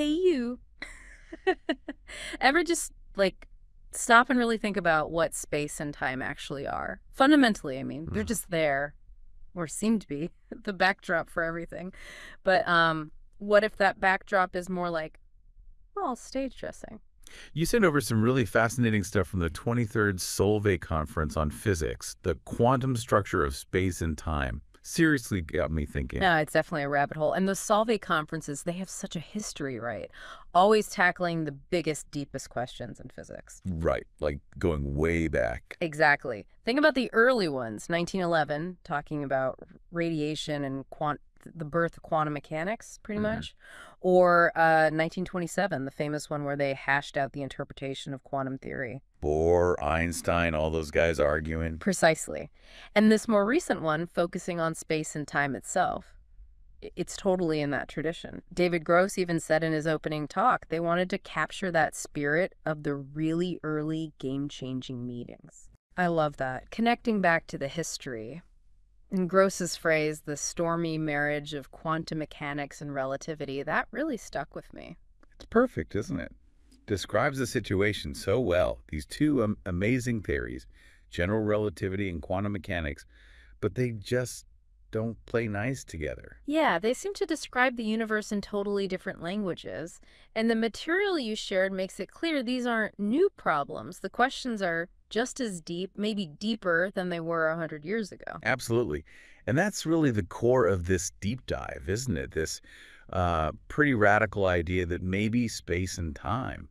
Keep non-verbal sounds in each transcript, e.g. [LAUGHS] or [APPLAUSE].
Hey, you. Ever just, like, stop and really think about what space and time actually are? Fundamentally, I mean, they're Mhm. just there, or seem to be, [LAUGHS] the backdrop for everything. But um, what if that backdrop is more like, well, stage dressing? You sent over some really fascinating stuff from the 23rd Solvay Conference on Physics, the quantum structure of space and time. Seriously got me thinking. No, it's definitely a rabbit hole. And those Solvay conferences, they have such a history, right? Always tackling the biggest, deepest questions in physics. Right, like going way back. Exactly. Think about the early ones, 1911, talking about radiation and quant the birth of quantum mechanics, pretty Mhm. much. Or uh, 1927, the famous one where they hashed out the interpretation of quantum theory. Bohr, Einstein, all those guys arguing. Precisely. And this more recent one, focusing on space and time itself, it's totally in that tradition. David Gross even said in his opening talk they wanted to capture that spirit of the really early game changing meetings. I love that. Connecting back to the history. In Gross's phrase, the stormy marriage of quantum mechanics and relativity, that really stuck with me. It's perfect, isn't it? Describes the situation so well. These two um, amazing theories, general relativity and quantum mechanics, but they just don't play nice together. Yeah, they seem to describe the universe in totally different languages, and the material you shared makes it clear these aren't new problems. The questions are just as deep, maybe deeper than they were a hundred years ago. Absolutely. And that's really the core of this deep dive, isn't it? This uh, pretty radical idea that maybe space and time,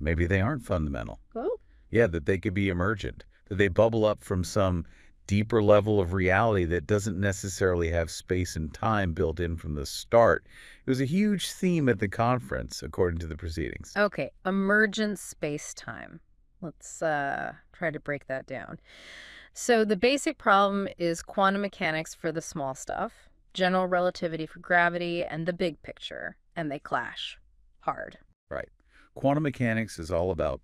maybe they aren't fundamental. Oh, Yeah, that they could be emergent, that they bubble up from some deeper level of reality that doesn't necessarily have space and time built in from the start. It was a huge theme at the conference, according to the proceedings. okay. Emergent space-time. Let's uh, try to break that down. So the basic problem is quantum mechanics for the small stuff, general relativity for gravity, and the big picture, and they clash hard. Right. Quantum mechanics is all about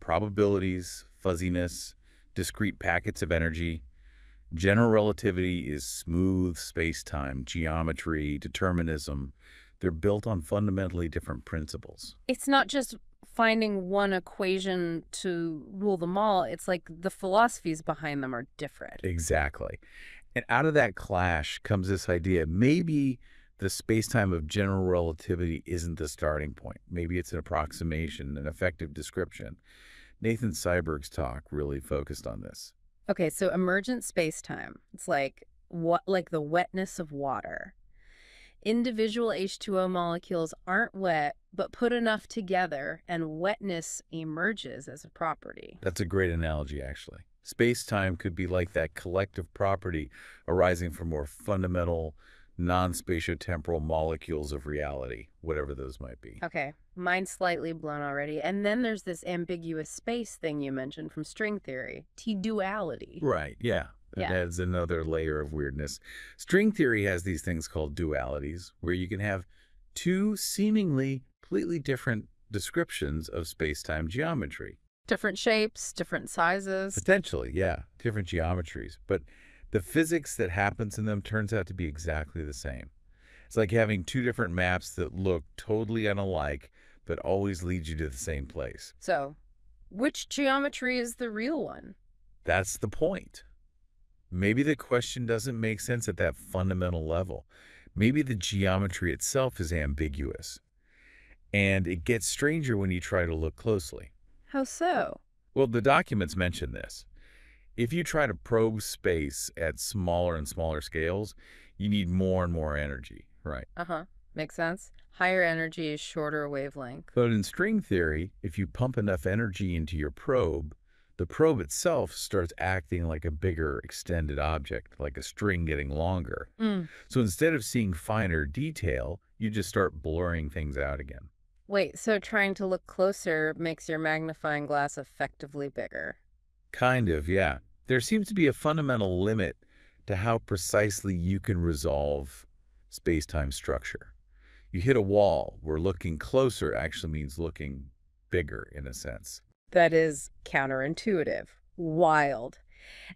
probabilities, fuzziness, discrete packets of energy. General relativity is smooth space-time, geometry, determinism. They're built on fundamentally different principles. it's not just finding one equation to rule them all. It's like the philosophies behind them are different. Exactly. And out of that clash comes this idea maybe the space-time of general relativity isn't the starting point. Maybe it's an approximation, an effective description. Nathan Seiberg's talk really focused on this. Okay, so emergent space-time. It's like what like the wetness of water. Individual H2O molecules aren't wet, but put enough together and wetness emerges as a property. That's a great analogy, actually. Space-time could be like that collective property arising from more fundamental, non-spatiotemporal molecules of reality, whatever those might be. Okay, mine's slightly blown already. And then there's this ambiguous space thing you mentioned from string theory, T-duality. Right, yeah. That Yeah. adds another layer of weirdness. String theory has these things called dualities, where you can have two seemingly completely different descriptions of space-time geometry. Different shapes, different sizes. Potentially, yeah, different geometries. But the physics that happens in them turns out to be exactly the same. It's like having two different maps that look totally unalike, but always lead you to the same place. So, which geometry is the real one? That's the point. Maybe the question doesn't make sense at that fundamental level. Maybe the geometry itself is ambiguous. And it gets stranger when you try to look closely. How so? Well, the documents mention this. If you try to probe space at smaller and smaller scales, you need more and more energy, right? Uh huh. Makes sense. Higher energy is shorter wavelength. But in string theory, if you pump enough energy into your probe, the probe itself starts acting like a bigger extended object, like a string getting longer. Mm. So instead of seeing finer detail, you just start blurring things out again. Wait, so trying to look closer makes your magnifying glass effectively bigger. Kind of, yeah. There seems to be a fundamental limit to how precisely you can resolve space-time structure. You hit a wall where looking closer actually means looking bigger in a sense. That is counterintuitive. Wild.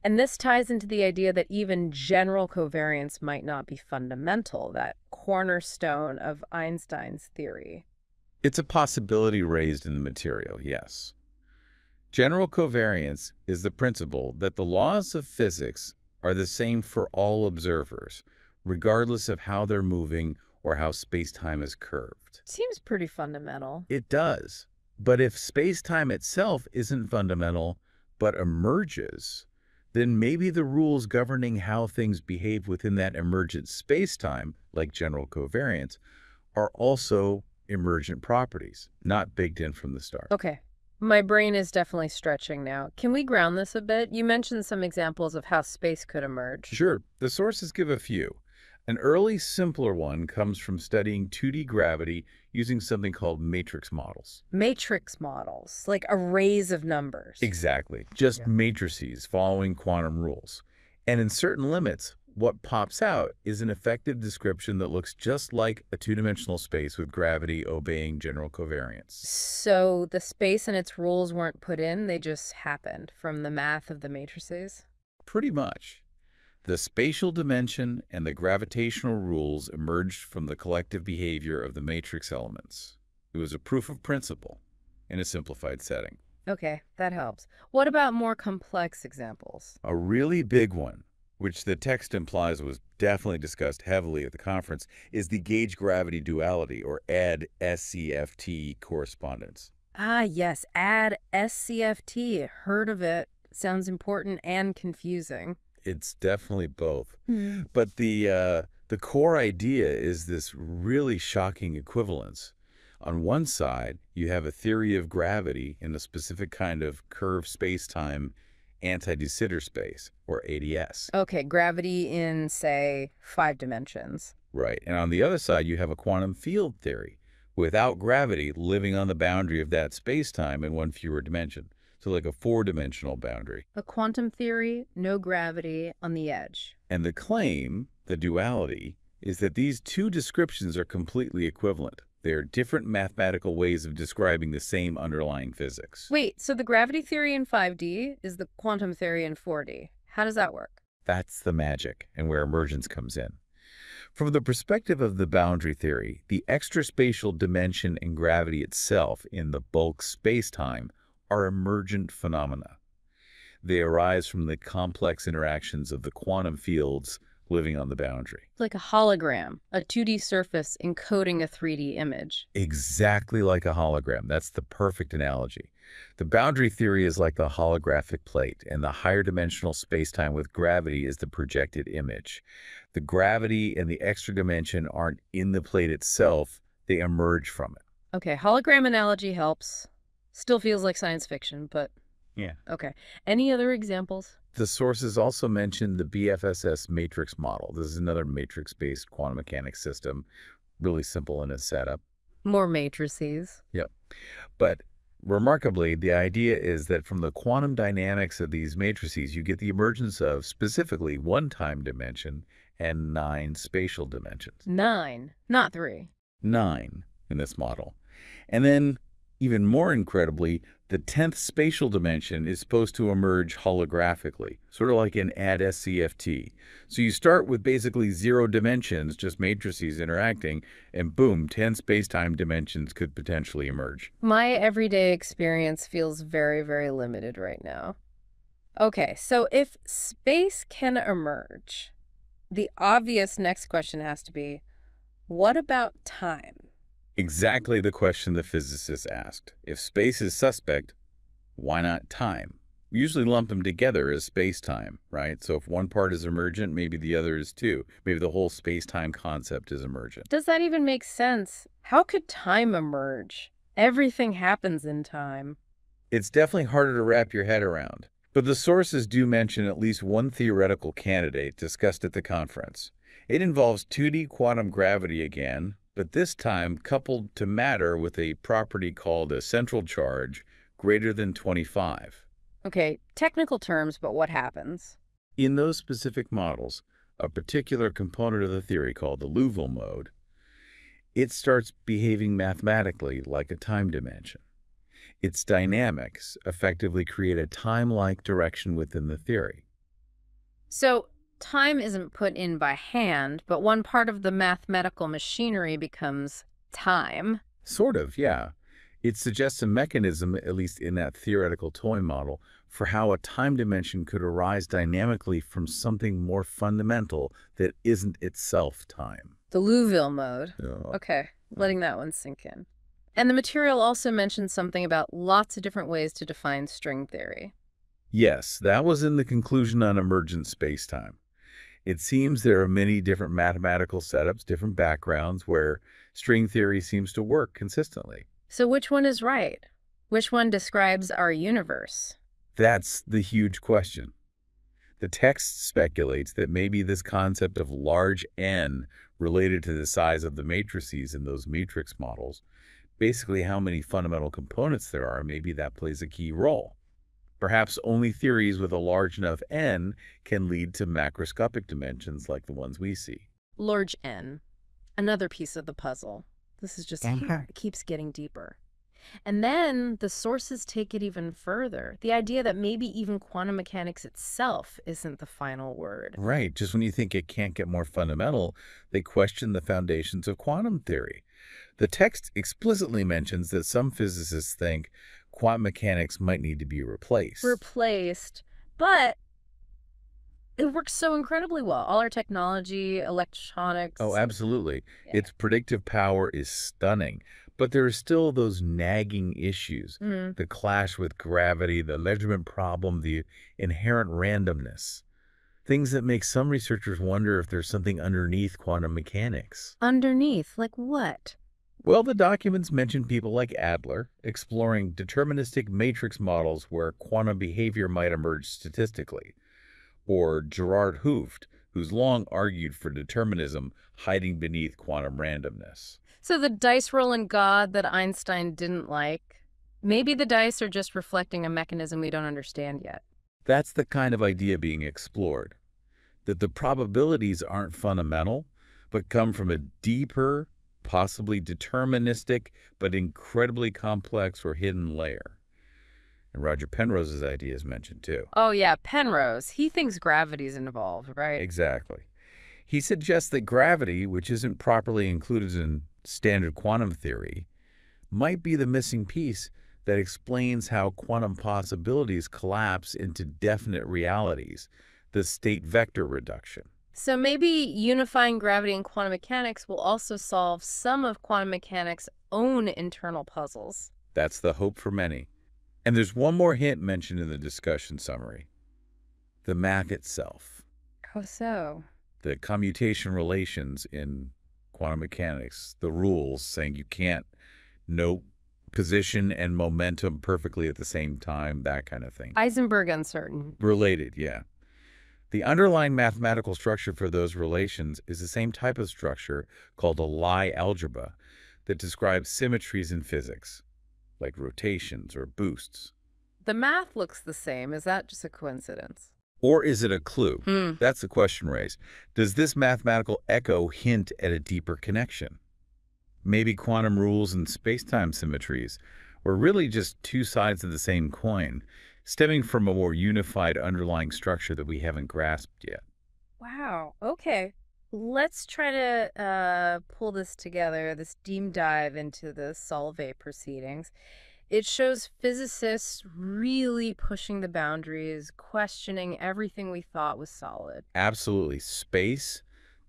And this ties into the idea that even general covariance might not be fundamental, that cornerstone of Einstein's theory. It's a possibility raised in the material, yes. General covariance is the principle that the laws of physics are the same for all observers, regardless of how they're moving or how space-time is curved. Seems pretty fundamental. It does. But if space-time itself isn't fundamental, but emerges, then maybe the rules governing how things behave within that emergent space-time, like general covariance, are also emergent properties, not baked in from the start. Okay. My brain is definitely stretching now. Can we ground this a bit? You mentioned some examples of how space could emerge. Sure. The sources give a few. An early, simpler one comes from studying 2D gravity using something called matrix models. Matrix models, like arrays of numbers. Exactly. Just Yeah. matrices following quantum rules. And in certain limits, what pops out is an effective description that looks just like a two-dimensional space with gravity obeying general covariance. So the space and its rules weren't put in, they just happened from the math of the matrices? Pretty much. The spatial dimension and the gravitational rules emerged from the collective behavior of the matrix elements. It was a proof of principle in a simplified setting. Okay, that helps. What about more complex examples? A really big one, which the text implies was definitely discussed heavily at the conference, is the gauge gravity duality, or AD SCFT correspondence. Ah, yes, add SCFT. Heard of it. Sounds important and confusing. It's definitely both. But the, uh, the core idea is this really shocking equivalence. On one side, you have a theory of gravity in a specific kind of curved space-time anti-de Sitter space, or ADS. Okay, gravity in, say, five dimensions. Right. And on the other side, you have a quantum field theory without gravity living on the boundary of that space-time in one fewer dimension. So like a four-dimensional boundary. A quantum theory, no gravity on the edge. And the claim, the duality, is that these two descriptions are completely equivalent. They are different mathematical ways of describing the same underlying physics. Wait, so the gravity theory in 5D is the quantum theory in 4D. How does that work? That's the magic and where emergence comes in. From the perspective of the boundary theory, the extraspatial dimension and gravity itself in the bulk spacetime are emergent phenomena. They arise from the complex interactions of the quantum fields living on the boundary. Like a hologram, a 2D surface encoding a 3D image. Exactly like a hologram. That's the perfect analogy. The boundary theory is like the holographic plate, and the higher dimensional spacetime with gravity is the projected image. The gravity and the extra dimension aren't in the plate itself, they emerge from it. Okay, hologram analogy helps. Still feels like science fiction, but Yeah. okay. Any other examples? The sources also mention the BFSS matrix model. This is another matrix-based quantum mechanics system, really simple in its setup. More matrices. Yep. But remarkably, the idea is that from the quantum dynamics of these matrices, you get the emergence of specifically one time dimension and nine spatial dimensions. Nine, not three. Nine in this model. And then, even more incredibly, the 10th spatial dimension is supposed to emerge holographically, sort of like an AdS/CFT. So you start with basically zero dimensions, just matrices interacting, and boom, 10 space-time dimensions could potentially emerge. My everyday experience feels very, very limited right now. Okay, so if space can emerge, the obvious next question has to be, what about time? Exactly the question the physicists asked. If space is suspect, why not time? We usually lump them together as space-time, right? So if one part is emergent, maybe the other is too. Maybe the whole space-time concept is emergent. Does that even make sense? How could time emerge? Everything happens in time. It's definitely harder to wrap your head around. But the sources do mention at least one theoretical candidate discussed at the conference. It involves 2D quantum gravity again, but this time coupled to matter with a property called a central charge greater than 25. Okay, technical terms, but what happens? In those specific models, a particular component of the theory called the Liouville mode, it starts behaving mathematically like a time dimension. Its dynamics effectively create a time-like direction within the theory. So time isn't put in by hand, but one part of the mathematical machinery becomes time. Sort of, yeah. It suggests a mechanism, at least in that theoretical toy model, for how a time dimension could arise dynamically from something more fundamental that isn't itself time. The Liouville mode. Oh, Okay, letting that one sink in. And the material also mentions something about lots of different ways to define string theory. Yes, that was in the conclusion on emergent spacetime. It seems there are many different mathematical setups, different backgrounds, where string theory seems to work consistently. So which one is right? Which one describes our universe? That's the huge question. The text speculates that maybe this concept of large N related to the size of the matrices in those matrix models, basically how many fundamental components there are, maybe that plays a key role. Perhaps only theories with a large enough N can lead to macroscopic dimensions like the ones we see. Large N. Another piece of the puzzle. This is just it [LAUGHS] keeps getting deeper. And then the sources take it even further. The idea that maybe even quantum mechanics itself isn't the final word. Right, just when you think it can't get more fundamental, they question the foundations of quantum theory. The text explicitly mentions that some physicists think quantum mechanics might need to be replaced. Replaced, but it works so incredibly well. All our technology, electronics. Oh, absolutely. Yeah. Its predictive power is stunning, but there are still those nagging issues. Mm. The clash with gravity, the measurement problem, the inherent randomness. Things that make some researchers wonder if there's something underneath quantum mechanics. Underneath, like what? Well, the documents mention people like Adler exploring deterministic matrix models where quantum behavior might emerge statistically, or Gerard Hooft, who's long argued for determinism hiding beneath quantum randomness. So the dice rolling god that Einstein didn't like, maybe the dice are just reflecting a mechanism we don't understand yet. That's the kind of idea being explored, that the probabilities aren't fundamental, but come from a deeper, possibly deterministic, but incredibly complex or hidden layer. And Roger Penrose's idea is mentioned too. Oh yeah, Penrose. He thinks gravity's involved, right? Exactly. He suggests that gravity, which isn't properly included in standard quantum theory, might be the missing piece that explains how quantum possibilities collapse into definite realities, the state vector reduction. So maybe unifying gravity and quantum mechanics will also solve some of quantum mechanics' own internal puzzles. That's the hope for many. And there's one more hint mentioned in the discussion summary. The math itself. How so? the commutation relations in quantum mechanics, the rules saying you can't know position and momentum perfectly at the same time, that kind of thing. Heisenberg uncertain. Related, yeah. The underlying mathematical structure for those relations is the same type of structure called a Lie algebra that describes symmetries in physics, like rotations or boosts. The math looks the same. Is that just a coincidence? Or is it a clue? Hmm. That's the question raised. Does this mathematical echo hint at a deeper connection? Maybe quantum rules and space-time symmetries were really just two sides of the same coin, stemming from a more unified underlying structure that we haven't grasped yet. Wow. Okay. Let's try to uh, pull this together, this deep dive into the Solvay proceedings. It shows physicists really pushing the boundaries, questioning everything we thought was solid. Absolutely. Space,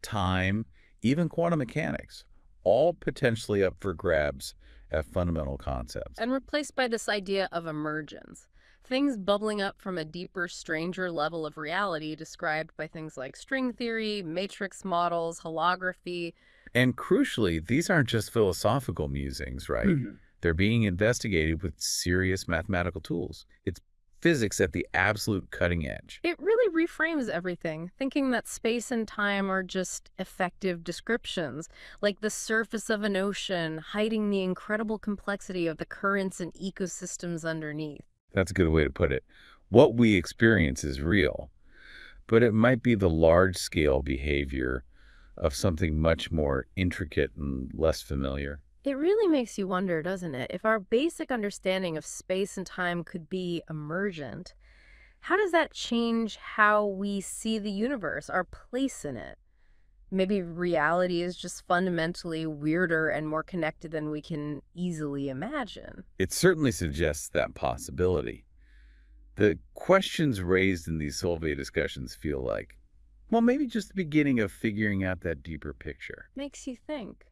time, even quantum mechanics, all potentially up for grabs at fundamental concepts. And replaced by this idea of emergence. Things bubbling up from a deeper, stranger level of reality described by things like string theory, matrix models, holography. And crucially, these aren't just philosophical musings, right? Mm-hmm. They're being investigated with serious mathematical tools. It's physics at the absolute cutting edge. It really reframes everything, thinking that space and time are just effective descriptions, like the surface of an ocean, hiding the incredible complexity of the currents and ecosystems underneath. That's a good way to put it. What we experience is real, but it might be the large scale behavior of something much more intricate and less familiar. It really makes you wonder, doesn't it? If our basic understanding of space and time could be emergent, how does that change how we see the universe, our place in it? Maybe reality is just fundamentally weirder and more connected than we can easily imagine. It certainly suggests that possibility. The questions raised in these Solvay discussions feel like, well, maybe just the beginning of figuring out that deeper picture. Makes you think.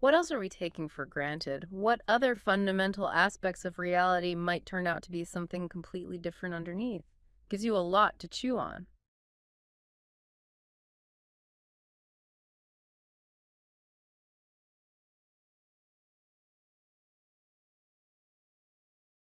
What else are we taking for granted? What other fundamental aspects of reality might turn out to be something completely different underneath? Gives you a lot to chew on.